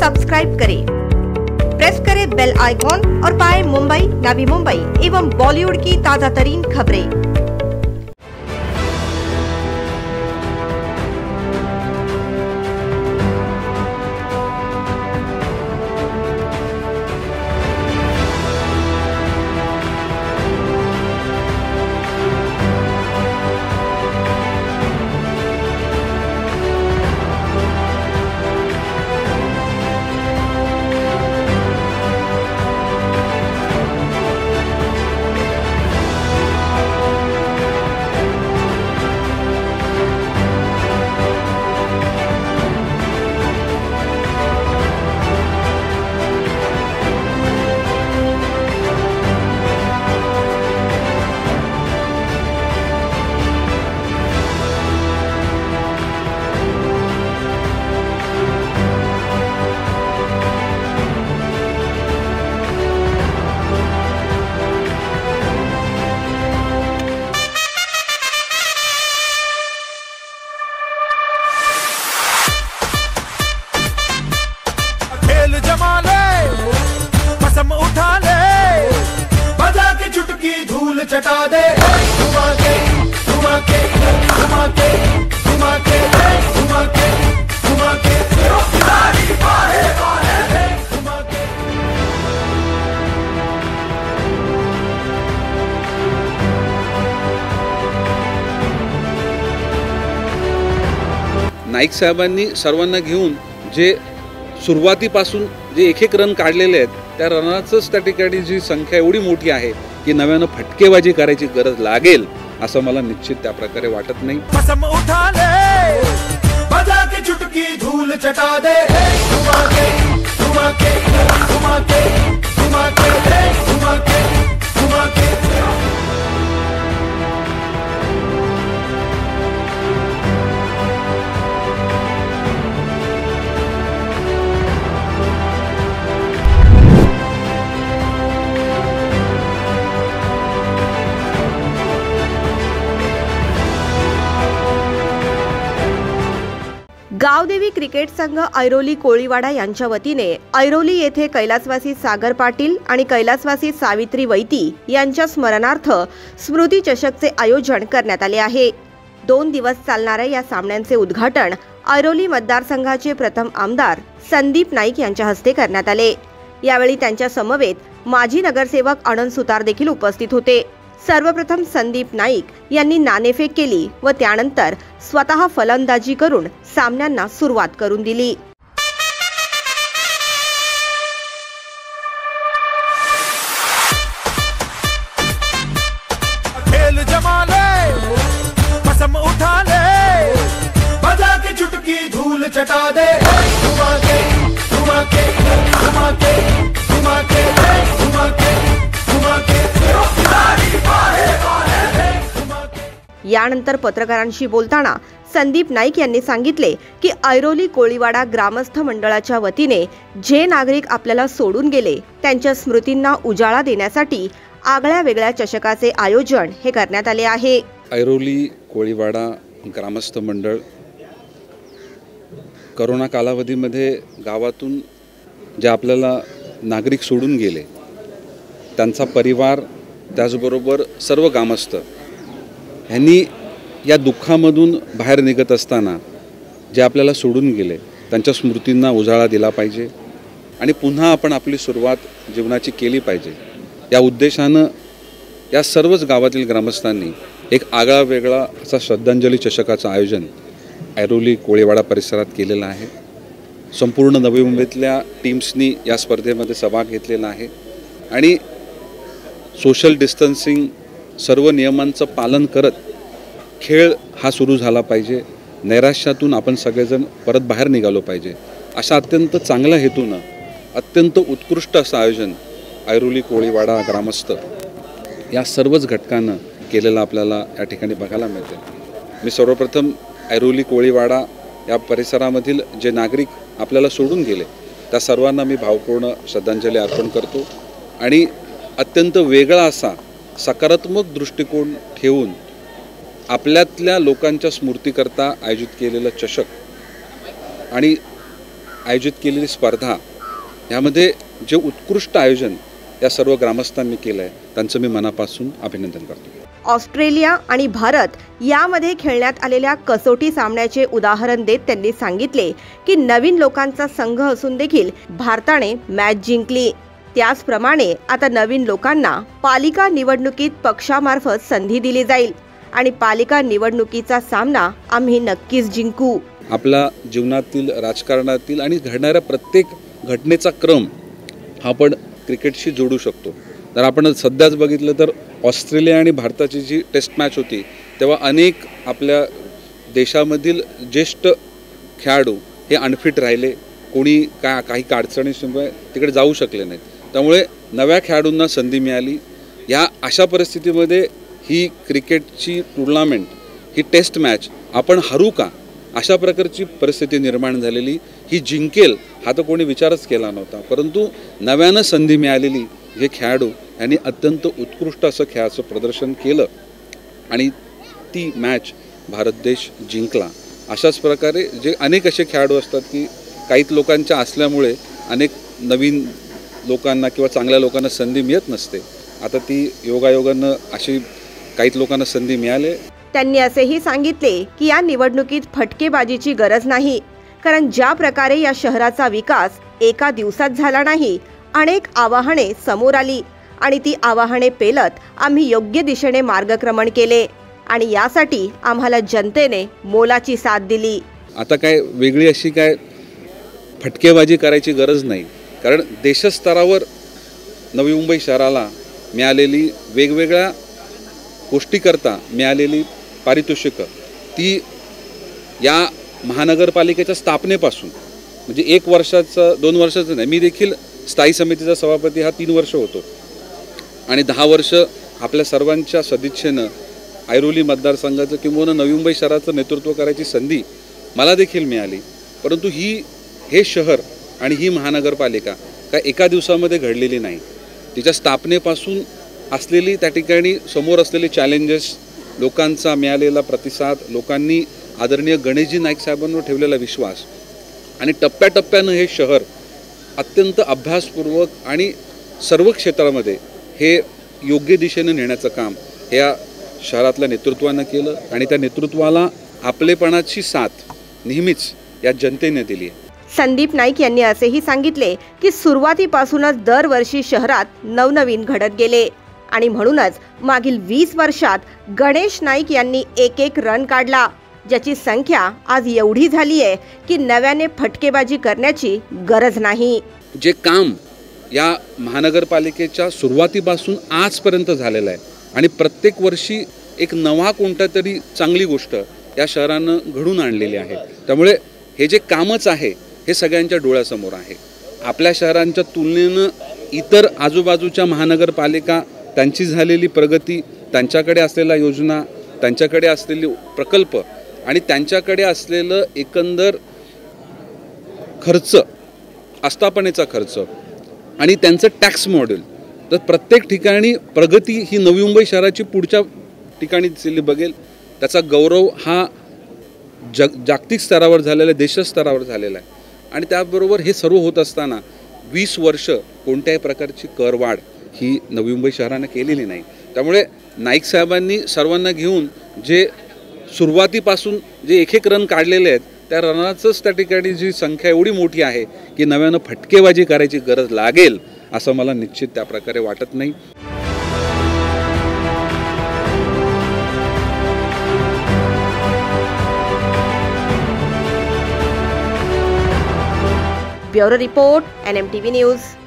Subscribe करें। Press करें bell icon और पाएं मुंबई नवी मुंबई एवं बॉलीवुड की ताजा तरीन खबरें। चटा दे। घुमा के घुमा के घुमा के घुमा के घुमा के घुमा के। नाईक साहेबांनी सर्वांना घेऊन जे सुरुवातीपासून जे एक एक रन काढलेले आहेत त्या रनाचंच त्या ठिकाणी जी संख्या एवढी मोठी आहे की नव्यानं फटकेबाजी करायची गरज लागेल असं मला निश्चित त्या प्रकारे वाटत नाही. धुमाके गावदेवी क्रिकेट संघ ऐरोली कोळीवाडा यांच्या वतीने ऐरोली येथे कैलासवासी सागर पाटील आणि कैलासवासी सावित्री वैती यांच्या स्मरणार्थ स्मृती चषकचे आयोजन करण्यात आले आहे. दोन दिवस चालणाऱ्या या सामन्यांचे उद्घाटन ऐरोली मतदारसंघाचे प्रथम आमदार संदीप नाईक यांच्या हस्ते करण्यात आले. यावेळी त्यांच्या समवेत माजी नगरसेवक आनंद सुतार देखील उपस्थित होते. सर्वप्रथम संदीप नाईक यांनी नाणेफेक केली व त्यानंतर स्वतः फलंदाजी करून सामन्यांना सुरुवात करून दिली. चटा दे. घुमा के घुमा के के यानंतर पत्रकारांशी बोलताना संदीप नाईक यांनी सांगितले की ऐरोली कोळीवाडा ग्रामस्थ मंडळाच्या वतीने जे नागरिक आपल्याला सोडून गेले त्यांच्या स्मृतींना उजाळा देण्यासाठी आगळ्या वेगळ्या चषकाचे आयोजन हे करण्यात आले आहे. ऐरोली कोळीवाडा ग्रामस्थ मंडळ करोना कालावधीमध्ये गावातून जे आपल्याला नागरिक सोडून गेले त्यांचा परिवार त्याचबरोबर सर्व ग्रामस्थ ह्यांनी या दुःखामधून बाहेर निघत असताना जे आपल्याला सोडून गेले त्यांच्या स्मृतींना उजाळा दिला पाहिजे आणि पुन्हा आपण आपली सुरुवात जीवनाची केली पाहिजे. या उद्देशानं या सर्वच गावातील ग्रामस्थांनी एक आगळा वेगळा असा श्रद्धांजली चषकाचं आयोजन ऐरोली कोळीवाडा परिसरात केलेलं आहे. संपूर्ण नवी मुंबईतल्या टीम्सनी या स्पर्धेमध्ये सहभाग घेतलेला आहे. आणि सोशल डिस्टन्सिंग सर्व नियमांचं पालन करत खेळ हा सुरू झाला पाहिजे. नैराश्यातून आपण सगळेजण परत बाहेर निघालो पाहिजे. अशा अत्यंत चांगल्या हेतूनं अत्यंत उत्कृष्ट असं आयोजन ऐरोली कोळीवाडा ग्रामस्थ या सर्वच घटकानं केलेलं आपल्याला या ठिकाणी बघायला मिळते मी सर्वप्रथम ऐरोली कोळीवाडा या परिसरामधील जे नागरिक आपल्याला सोडून गेले त्या सर्वांना मी भावपूर्ण श्रद्धांजली अर्पण करतो. आणि अत्यंत वेगळा असा सकारात्मक दृष्टिकोन ठेवून आपल्यातल्या लोकांच्या स्मृतीकरता आयोजित केलेलं चषक आणि आयोजित केलेली स्पर्धा यामध्ये जे उत्कृष्ट आयोजन या सर्व ग्रामस्थांनी केलं आहे त्यांचं मी मनापासून अभिनंदन करतो. ऑस्ट्रेलिया आणि भारत यामध्ये खेळण्यात आलेल्या कसोटी सामन्याचे उदाहरण देत त्यांनी सांगितले की नवीन लोकांचा संघ असून देखील भारताने मॅच जिंकली. त्याचप्रमाणे आता नवीन लोकांना पालिका निवडणुकीत पक्षामार्फत संधी दिली जाईल आणि पालिका निवडणुकीचा सामना आम्ही नक्कीच जिंकू. आपला जीवनातील राजकारणातील आणि घडणाऱ्या प्रत्येक घटनेचा क्रम हा आपण क्रिकेटशी जोडू शकतो. तर आपण सध्याच बघितलं तर ऑस्ट्रेलिया आणि भारताची जी टेस्ट मॅच होती तेव्हा अनेक आपल्या देशामधील ज्येष्ठ खेळाडू हे अनफिट राहिले. कोणी का काही अडचणीशिवाय तिकडे जाऊ शकले नाहीत. त्यामुळे नव्या खेळाडूंना संधी मिळाली. या अशा परिस्थितीमध्ये ही क्रिकेटची टुर्नामेंट ही टेस्ट मॅच आपण हरू का? अशा प्रकारची परिस्थिती निर्माण झालेली. ही जिंकेल हा तर कोणी विचारच केला नव्हता. परंतु नव्यानं संधी मिळालेली हे खेळाडू यांनी अत्यंत उत्कृष्ट असं खेळाचं प्रदर्शन केलं आणि ती मॅच भारत देश जिंकला. अशाच प्रकारे जे अनेक असे खेळाडू असतात की काही लोकांच्या असल्यामुळे अनेक नवीन लोकांना किंवा चांगल्या लोकांना संधी मिळत नसते. आता ती योगायोगानं अशी काही लोकांना संधी मिळाली. त्यांनी असेही सांगितले की या निवडणुकीत फटकेबाजीची गरज नाही कारण ज्या प्रकारे या शहराचा विकास एका दिवसात झाला नाही अनेक आवाहने समोर आली आणि ती आवाहने पेलत आम्ही योग्य दिशेने मार्गक्रमण केले आणि यासाठी आम्हाला जनतेने मोलाची साथ दिली. आता काय वेगळी अशी काय फटकेबाजी करायची गरज नाही. कारण देशस्तरावर नवी मुंबई शहराला मिळालेली वेगवेगळ्या गोष्टीकरता मिळालेली पारितोषिकं ती या महानगरपालिकेच्या स्थापनेपासून म्हणजे एक वर्षाचं दोन वर्षाचं नाही मी देखील स्थायी समितीचा सभापती हा तीन वर्ष होतो. आणि दहा वर्ष आपल्या सर्वांच्या सदिच्छेनं ऐरोली मतदारसंघाचं किंवा नवी मुंबई शहराचं नेतृत्व करायची संधी मला देखील मिळाली. परंतु ही हे शहर आणि ही महानगरपालिका काय एका दिवसामध्ये घडलेली नाही. तिच्या स्थापनेपासून असलेली त्या ठिकाणी समोर असलेले चॅलेंजेस लोकांचा मिळालेला प्रतिसाद लोकांनी आदरणीय गणेशजी नाईक साहेबांवर ठेवलेला विश्वास आणि टप्प्याटप्प्यानं हे शहर अत्यंत अभ्यासपूर्वक आणि सर्व क्षेत्रामध्ये हे योग्य दिशेनं नेण्याचं काम ह्या शहरातल्या नेतृत्वानं केलं आणि त्या नेतृत्वाला आपलेपणाची साथ नेहमीच या जनतेने दिली आहे. संदीप नाईक यांनी असेही सांगितले की सुरुवातीपासूनच दरवर्षी शहरात नवनवीन घडत गेले. आणि म्हणूनच मागील वीस वर्षात गणेश नाईक यांनी एक एक रन काढला ज्याची संख्या आज एवढी झाली आहे की नव्याने फटकेबाजी करण्याची गरज नाही. जे काम या महानगरपालिकेच्या सुरुवातीपासून आजपर्यंत झालेलं आहे आणि प्रत्येक वर्षी एक नवा कोणता तरी चांगली गोष्ट या शहरानं घडून आणलेली आहे. त्यामुळे हे जे कामच आहे हे सगळ्यांच्या डोळ्यासमोर आहे. आपल्या शहरांच्या तुलनेनं इतर आजूबाजूच्या महानगरपालिका त्यांची झालेली प्रगती त्यांच्याकडे असलेल्या योजना त्यांच्याकडे असलेले प्रकल्प आणि त्यांच्याकडे असलेलं एकंदर खर्च आस्थापनेचा खर्च आणि त्यांचं टॅक्स मॉडेल. तर प्रत्येक ठिकाणी प्रगती ही नवी मुंबई शहराची पुढच्या ठिकाणी दिसलेली बघेल. त्याचा गौरव हा जग जागतिक स्तरावर झालेला आहे देशस्तरावर झालेला आहे. आणि त्याबरोबर हे सर्व होत असताना वीस वर्ष कोणत्याही प्रकारची करवाढ ही नवी मुंबई शहरानं केलेली नाही. त्यामुळे नाईक साहेबांनी सर्वांना घेऊन जे सुरुवातीपासून जे एक एक रन काढलेले आहेत त्या रनाचंच त्या ठिकाणी जी संख्या एवढी मोठी आहे की नव्यानं फटकेबाजी करायची गरज लागेल असं मला निश्चित त्या प्रकारे वाटत नाही. Bureau Report, NMTV News.